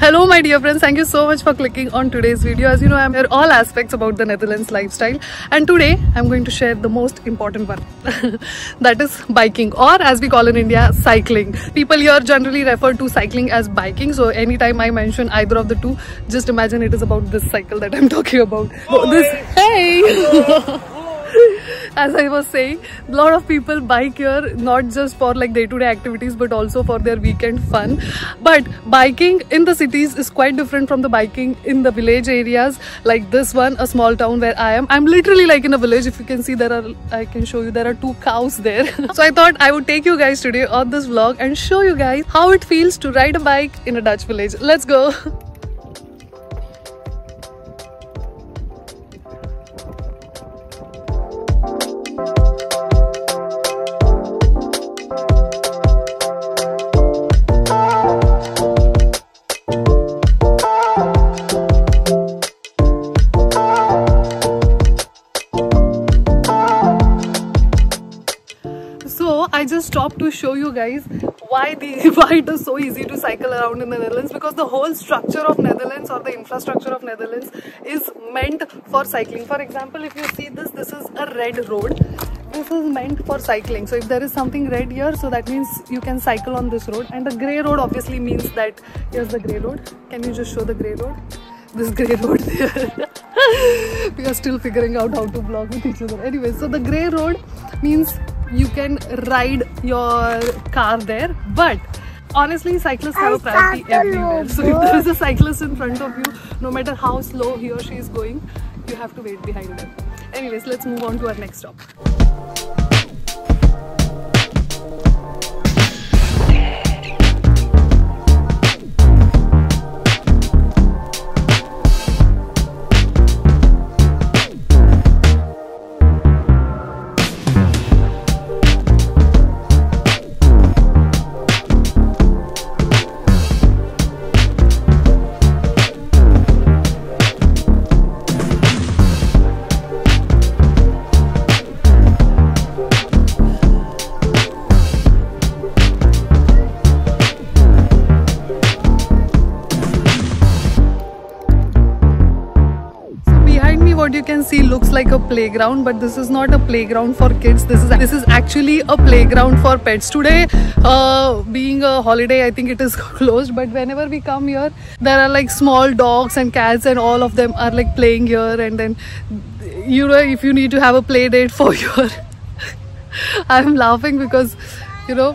Hello, my dear friends. Thank you so much for clicking on today's video. As you know, I'm here all aspects about the Netherlands lifestyle, and today I'm going to share the most important one that is biking, or as we call in India, cycling. People here generally refer to cycling as biking, so anytime I mention either of the two, just imagine it is about this cycle that I'm talking about. This, hey! as I was saying, a lot of people bike here not just for like day-to-day activities but also for their weekend fun. But biking in the cities is quite different from the biking in the village areas like this one, a small town where I am. I'm literally like in a village. If you can see there are, I can show you there are two cows there. so I thought I would take you guys today on this vlog and show you guys how it feels to ride a bike in a Dutch village. Let's go. To show you guys why the why it is so easy to cycle around in the Netherlands because the whole structure of Netherlands or the infrastructure of Netherlands is meant for cycling. For example, if you see this, this is a red road. This is meant for cycling. So if there is something red here, so that means you can cycle on this road. And the grey road obviously means that here's the grey road. Can you just show the grey road? This grey road there. we are still figuring out how to vlog with each other. Anyway, so the grey road means you can ride your car there but honestly cyclists have a priority everywhere. So if there is a cyclist in front of you no matter how slow he or she is going you have to wait behind them. Anyways let's move on to our next stop you can see looks like a playground but this is not a playground for kids. This is this is actually a playground for pets. Today uh, being a holiday I think it is closed but whenever we come here there are like small dogs and cats and all of them are like playing here and then you know if you need to have a play date for your I'm laughing because you know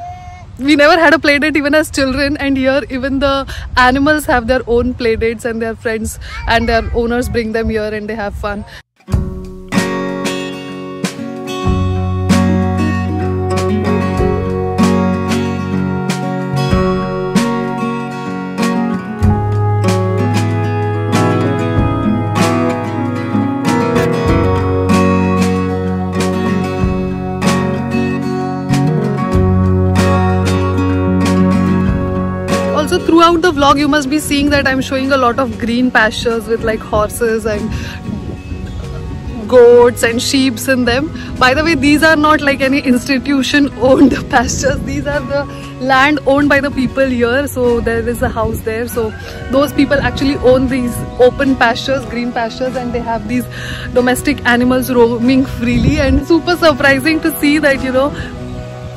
we never had a play date even as children and here even the animals have their own play dates and their friends and their owners bring them here and they have fun vlog you must be seeing that i'm showing a lot of green pastures with like horses and goats and sheeps in them. By the way these are not like any institution owned pastures. These are the land owned by the people here. So there is a house there. So those people actually own these open pastures green pastures and they have these domestic animals roaming freely. And super surprising to see that you know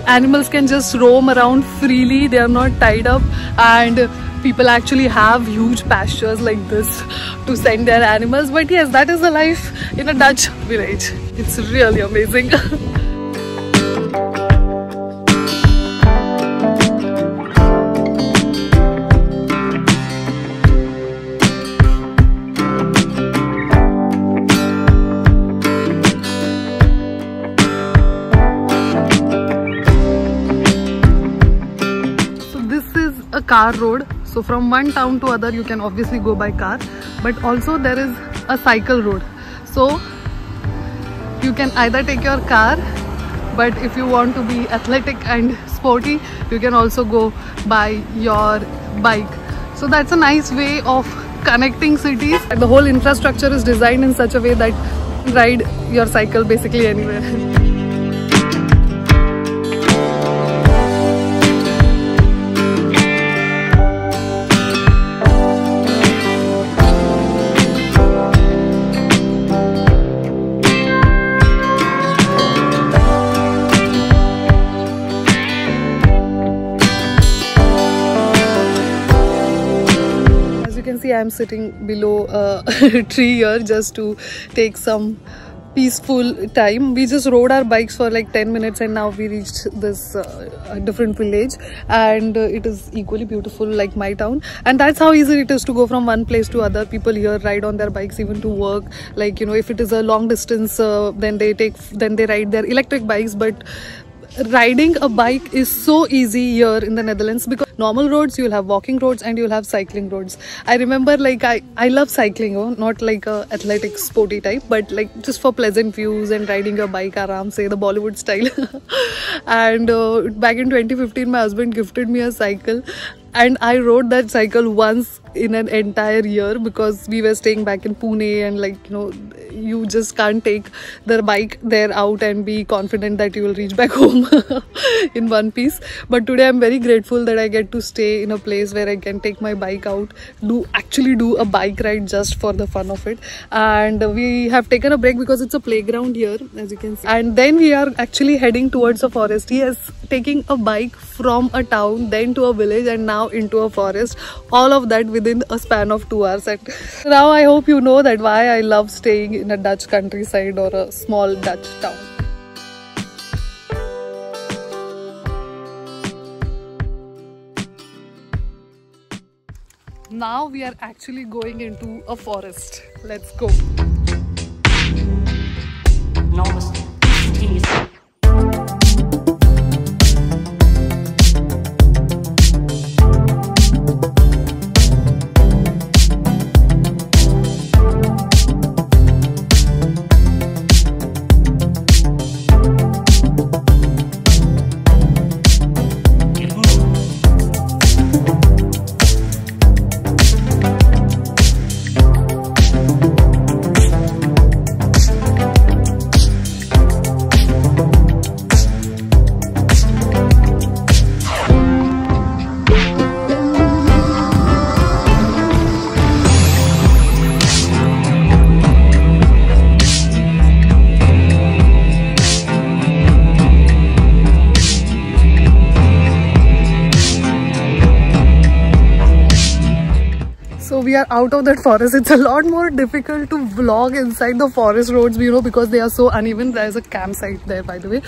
animals can just roam around freely. They are not tied up. And people actually have huge pastures like this to send their animals but yes that is the life in a dutch village. It's really amazing. So this is a car road so from one town to other you can obviously go by car. But also there is a cycle road. So you can either take your car but if you want to be athletic and sporty you can also go by your bike. So that's a nice way of connecting cities. The whole infrastructure is designed in such a way that ride your cycle basically anywhere see I'm sitting below a tree here just to take some peaceful time. We just rode our bikes for like 10 minutes and now we reached this uh, different village. And uh, it is equally beautiful like my town. And that's how easy it is to go from one place to other. People here ride on their bikes even to work. Like you know if it is a long distance uh, then they take then they ride their electric bikes. But riding a bike is so easy here in the Netherlands because normal roads you'll have walking roads and you'll have cycling roads. I remember like I, I love cycling, oh, not like a athletic sporty type but like just for pleasant views and riding a bike aram say the Bollywood style. and uh, back in 2015 my husband gifted me a cycle and I rode that cycle once in an entire year because we were staying back in Pune and like you know you just can't take the bike there out and be confident that you will reach back home in one piece. But today I'm very grateful that I get to stay in a place where I can take my bike out do actually do a bike ride just for the fun of it. And we have taken a break because it's a playground here as you can see. And then we are actually heading towards a forest. Yes taking a bike from a town then to a village and now into a forest. All of that within a span of two hours. And now i hope you know that why i love staying in a dutch countryside or a small dutch town. Now we are actually going into a forest. Let's go. We are out of that forest it's a lot more difficult to vlog inside the forest roads you know because they are so uneven. There's a campsite there by the way.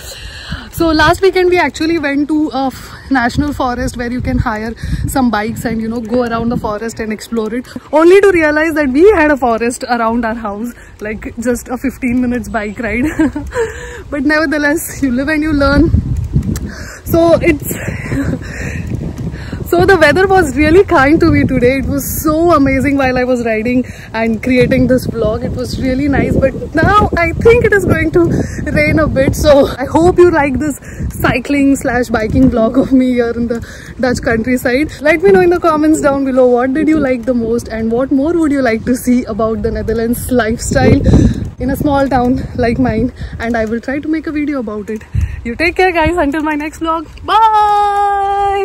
So last weekend we actually went to a national forest where you can hire some bikes and you know go around the forest and explore it only to realize that we had a forest around our house like just a 15 minutes bike ride. But nevertheless you live and you learn. So it's so the weather was really kind to me today. It was so amazing while I was riding and creating this vlog. It was really nice. But now I think it is going to rain a bit. So I hope you like this cycling slash biking vlog of me here in the Dutch countryside. Let me know in the comments down below what did you like the most and what more would you like to see about the Netherlands lifestyle in a small town like mine and I will try to make a video about it. You take care guys until my next vlog. Bye!